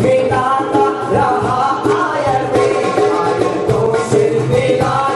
मिलाता रहा आयर में। आयर को सिर मिला